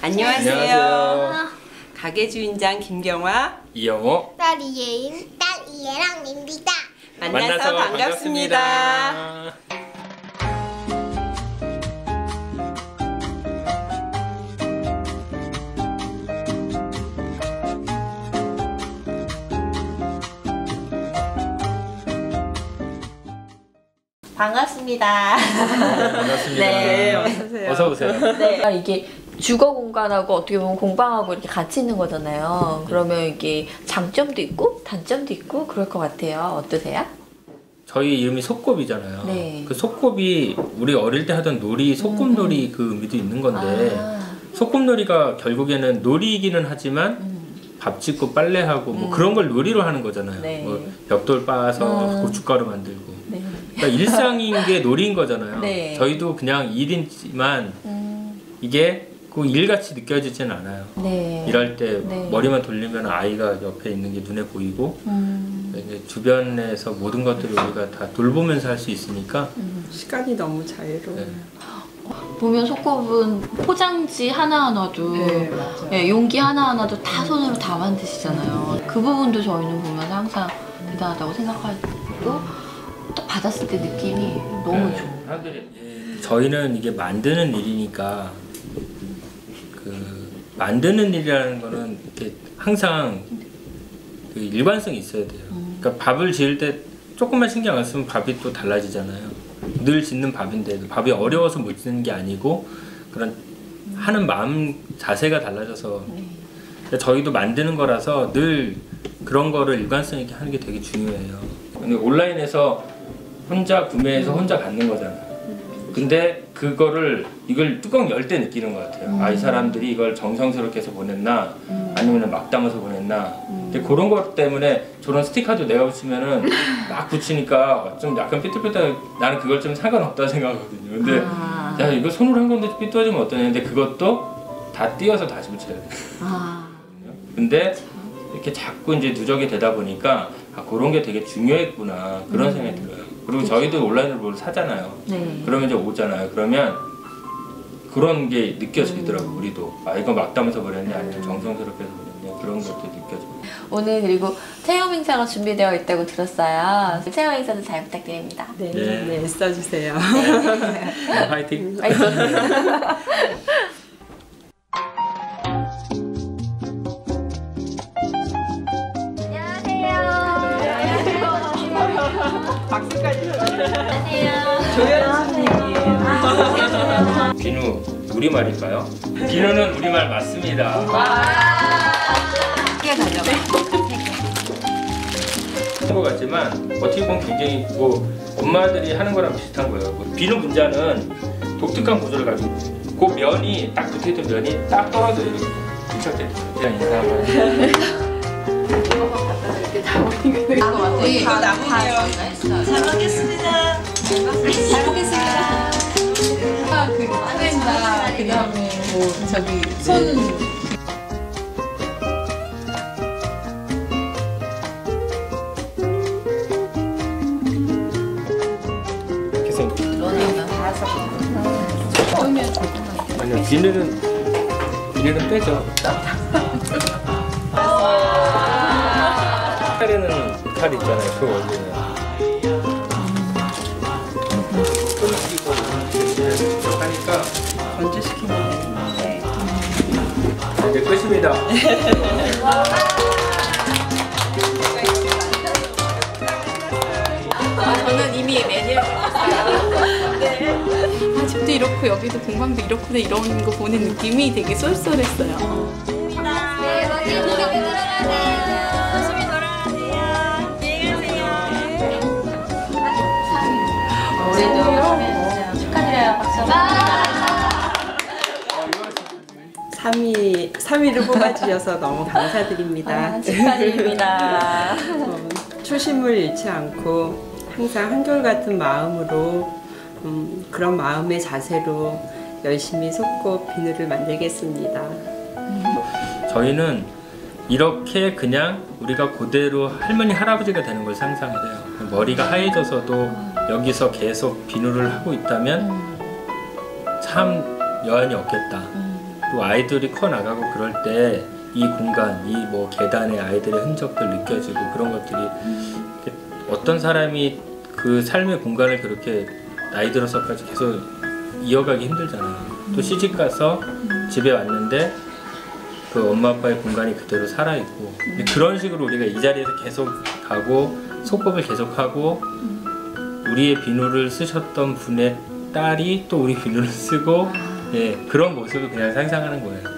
안녕하세요. 안녕하세요. 가게 주인장 김경화 이영호 딸 이예인, 딸 이예랑입니다. 만나서, 반갑습니다. 반갑습니다. 반갑습니다. 네, 어서 오세요. 어서 오세요. 네. 이게 주거 공간하고 어떻게 보면 공방하고 이렇게 같이 있는 거잖아요. 그러면 이게 장점도 있고 단점도 있고 그럴 것 같아요. 어떠세요? 저희 이름이 속곱이잖아요. 네. 그 속곱이 우리 어릴 때 하던 놀이 속곱놀이 그 의미도 있는 건데 아, 속곱놀이가 결국에는 놀이이기는 하지만 음. 밥 짓고 빨래하고 뭐 그런 걸 놀이로 하는 거잖아요. 네. 뭐 벽돌 빻아서 음. 고춧가루 만들고. 네. 그러니까 일상인 게 놀이인 거잖아요. 네. 저희도 그냥 일이지만 음, 이게 그 일같이 느껴지진 않아요. 네. 일할 때 네. 머리만 돌리면 아이가 옆에 있는 게 눈에 보이고 음, 이제 주변에서 모든 것들을 우리가 다 돌보면서 할 수 있으니까 시간이 너무 자유로워요. 네. 보면 속곱은 포장지 하나하나도 네. 예, 용기 하나하나도 다 손으로 다 만드시잖아요. 그 부분도 저희는 보면서 항상 대단하다고 생각하고 또 받았을 때 느낌이 너무 좋아요. 사람들이 저희는 이게 만드는 일이니까 그 만드는 일이라는 거는 이렇게 항상 그 일관성이 있어야 돼요. 그러니까 밥을 지을 때 조금만 신경 안 쓰면 밥이 또 달라지잖아요. 늘 짓는 밥인데도 밥이 어려워서 못 짓는 게 아니고 그런 하는 마음 자세가 달라져서 근데 저희도 만드는 거라서 늘 그런 거를 일관성 있게 하는 게 되게 중요해요. 근데 온라인에서 혼자 구매해서 혼자 받는 거잖아요. 근데 그거를 이걸 뚜껑 열 때 느끼는 것 같아요. 아이 사람들이 이걸 정성스럽게 해서 보냈나 아니면 막 담아서 보냈나. 근데 그런 것 때문에 저런 스티커도 내가 붙이면은 막 붙이니까 좀 약간 삐뚤삐뚤 나는 그걸 좀 상관없다 생각하거든요. 근데 아. 야 이거 손으로 한 건데 삐뚤어지면 어떠냐. 근데 그것도 다 띄어서 다시 붙여야 돼. 아, 근데 이렇게 자꾸 이제 누적이 되다 보니까 아 그런 게 되게 중요했구나 그런 생각이 들어요. 그리고 저희도 온라인으로 뭘 사잖아요. 네. 그러면 이제 오잖아요. 그러면 그런 게 느껴지더라고 우리도 아 이거 막 담아서 그랬냐 아니면 정성스럽게 해서 그랬냐 그런 것도 느껴져. 오늘 그리고 체험 행사가 준비되어 있다고 들었어요. 체험 행사도 잘 부탁드립니다. 네, 네. 네, 써주세요. 화이팅. 파이팅! 비누 우리 말일까요? 비누는 우리 말 맞습니다. 함께 가죠. 것 같지만 어떻게 보면 굉장히 뭐 엄마들이 하는 거랑 비슷한 거예요. 뭐 비누 분자는 독특한 구조를 가지고. 그 면이 딱 붙어있던 면이 딱 떨어져 이렇게 부착돼 있어요. 그냥 인사하 고 이거 나무예요. 잘 먹겠습니다. 잘 먹겠습니다. 아, 그, 그 다음에 뭐, 저기, 손. 계속 너네가 아니요 비늘은 비늘은 빼죠. 칼 있잖아요. 그 원리는. 하니까 건조시키면 되는데. 이제 끝입니다. 저는 이미 매니아를 봤어요. 네. 아, 집도 이렇고 여기도 공방도 이렇구나 이런 거 보는 느낌이 되게 쏠쏠했어요. 3위, 3위를 뽑아주셔서 너무 감사드립니다. 아, 축하드립니다. 어, 초심을 잃지 않고 항상 한결같은 마음으로 음, 그런 마음의 자세로 열심히 속고 비누를 만들겠습니다. 저희는 이렇게 그냥 우리가 그대로 할머니 할아버지가 되는 걸 상상해요. 머리가 하얘져서도 여기서 계속 비누를 하고 있다면 참 여한이 없겠다. 또 아이들이 커 나가고 그럴 때 이 공간, 이 뭐 계단의 아이들의 흔적들 느껴지고 그런 것들이 어떤 사람이 그 삶의 공간을 그렇게 나이 들어서까지 계속 이어가기 힘들잖아요. 또 시집 가서 집에 왔는데 그 엄마 아빠의 공간이 그대로 살아 있고 그런 식으로 우리가 이 자리에서 계속 가고 소법을 계속하고 우리의 비누를 쓰셨던 분의 딸이 또 우리 비누를 쓰고 예 그런 모습을 그냥 상상하는 거예요.